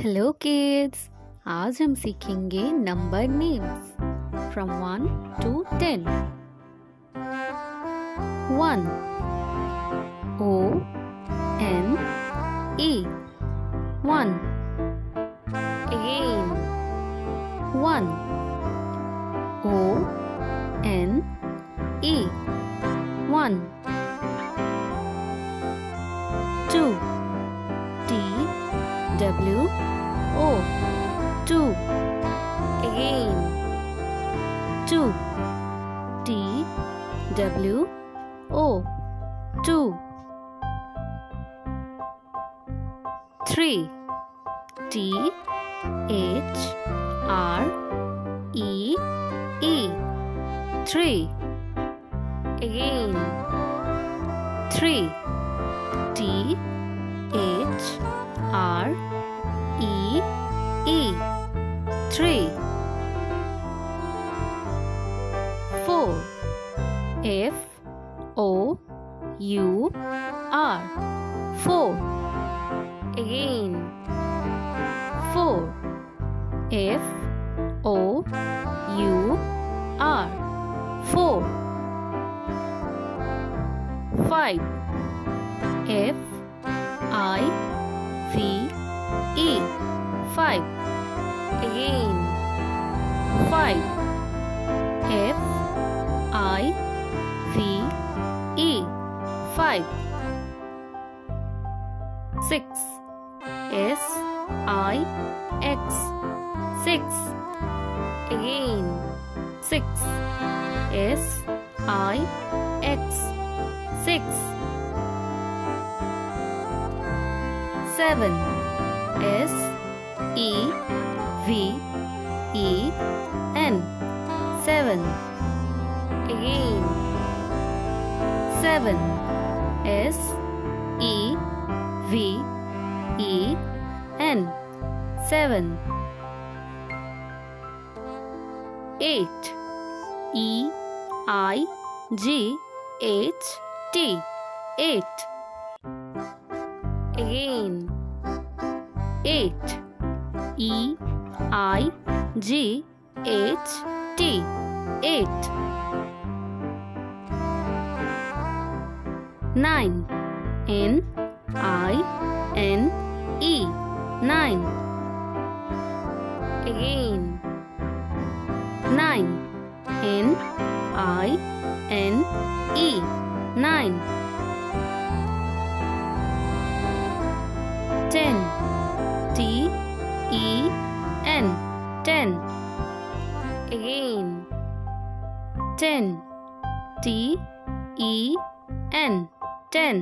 Hello kids आज हम सीखेंगे number names from one to ten one O N E one again one O N. E one. W. O. Two. Again. Two. T. W. O. Two. Three. T. H. R. E. E. Three. Again. Three. T. H. R. E E three four F O U R. Four. Again. Four. F O U R. Four. Five 5 6 S I X. 6 again. 6 S I X. 6 7 S E V E N. 7 again. 7 S E V E N seven. Eight. E I G H T. Eight. Again. Eight. E I G H T. Eight nine. N I N E. Nine. Again. Nine. N I N E. Nine. Ten. T E N. Ten. Again. Ten. T E N ten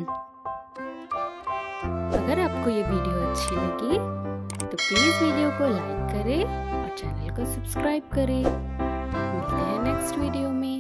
अगर आपको ये video अच्छी लगी तो please video को like करें और channel को सब्सक्राइब करें। मिलते हैं नेक्स्ट वीडियो में।